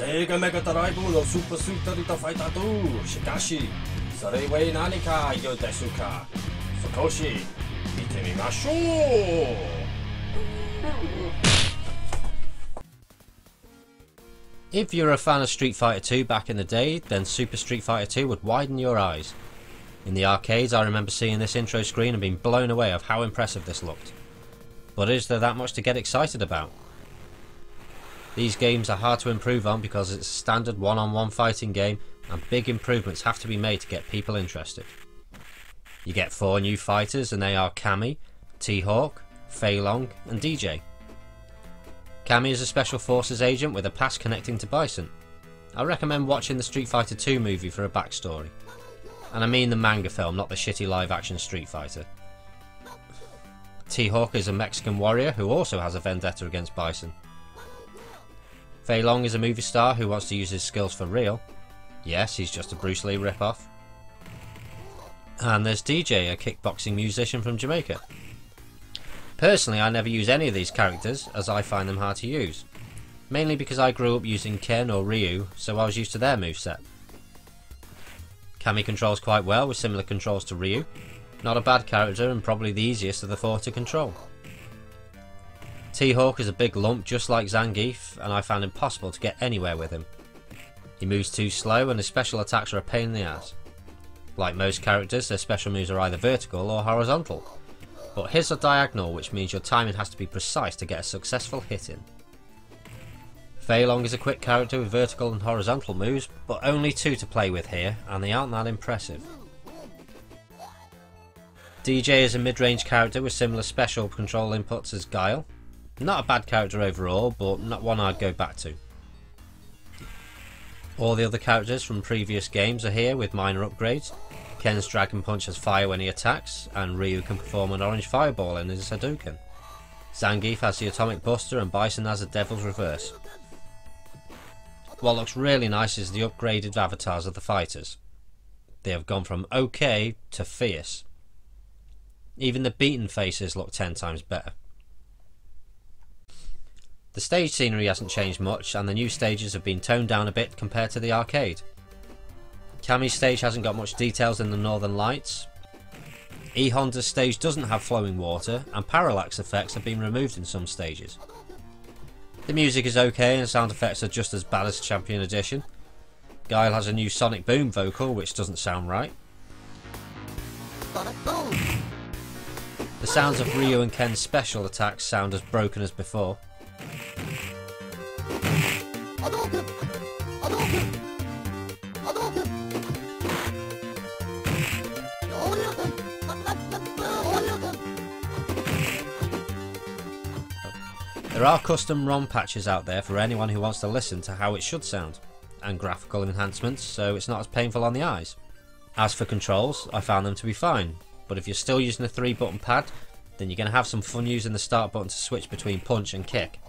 セガメガドライブのスーパースイートリートファイター2しかしそれは何か言うですか少し見てみましょう If you're a fan of Street Fighter 2 back in the day, then Super Street Fighter 2 would widen your eyes. In the arcades, I remember seeing this intro screen and being blown away of how impressive this looked. But is there that much to get excited about? These games are hard to improve on because it's a standard one-on-one -on -one fighting game and big improvements have to be made to get people interested. You get four new fighters and they are Cammy, T-Hawk, Fei Long and DJ. Cammy is a Special Forces agent with a past connecting to Bison. I recommend watching the Street Fighter 2 movie for a backstory. And I mean the manga film, not the shitty live action Street Fighter. T-Hawk is a Mexican warrior who also has a vendetta against Bison. Fei Long is a movie star who wants to use his skills for real. Yes, he's just a Bruce Lee ripoff. And there's DJ, a kickboxing musician from Jamaica. Personally, I never use any of these characters, as I find them hard to use. Mainly because I grew up using Ken or Ryu, so I was used to their moveset. Cammy controls quite well with similar controls to Ryu. Not a bad character and probably the easiest of the four to control. T-Hawk is a big lump just like Zangief, and I found impossible to get anywhere with him. He moves too slow and his special attacks are a pain in the ass. Like most characters, their special moves are either vertical or horizontal, but his are diagonal which means your timing has to be precise to get a successful hit in. Fei Long is a quick character with vertical and horizontal moves, but only two to play with here, and they aren't that impressive. DJ is a mid-range character with similar special control inputs as Guile. Not a bad character overall, but not one I'd go back to. All the other characters from previous games are here with minor upgrades, Ken's Dragon Punch has fire when he attacks, and Ryu can perform an orange fireball in his Hadouken. Zangief has the Atomic Buster and Bison has the Devil's Reverse. What looks really nice is the upgraded avatars of the fighters. They have gone from okay to fierce. Even the beaten faces look 10 times better. The stage scenery hasn't changed much and the new stages have been toned down a bit compared to the arcade. Cammy's stage hasn't got much details in the Northern Lights. E-Honda's stage doesn't have flowing water, and parallax effects have been removed in some stages. The music is okay and sound effects are just as bad as Champion Edition. Guile has a new Sonic Boom vocal which doesn't sound right. The sounds of Ryu and Ken's special attacks sound as broken as before. There are custom ROM patches out there for anyone who wants to listen to how it should sound, and graphical enhancements so it's not as painful on the eyes. As for controls, I found them to be fine, but if you're still using a 3 button pad, then you're going to have some fun using the start button to switch between punch and kick.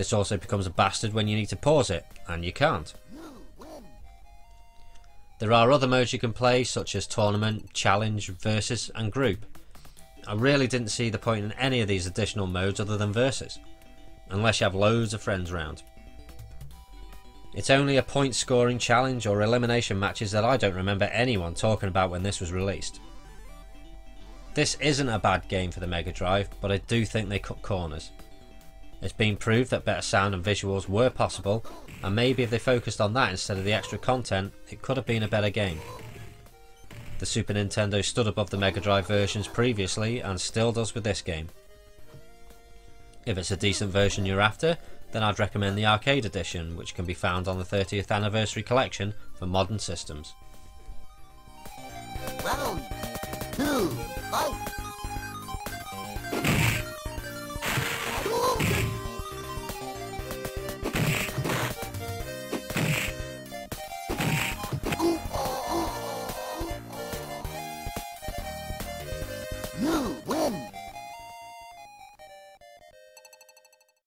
This also becomes a bastard when you need to pause it, and you can't. There are other modes you can play such as Tournament, Challenge, Versus and Group. I really didn't see the point in any of these additional modes other than Versus, unless you have loads of friends around. It's only a point scoring challenge or elimination matches that I don't remember anyone talking about when this was released. This isn't a bad game for the Mega Drive, but I do think they cut corners. It's been proved that better sound and visuals were possible, and maybe if they focused on that instead of the extra content, it could have been a better game. The Super Nintendo stood above the Mega Drive versions previously and still does with this game. If it's a decent version you're after, then I'd recommend the arcade edition, which can be found on the 30th anniversary collection for modern systems. Round two, fight!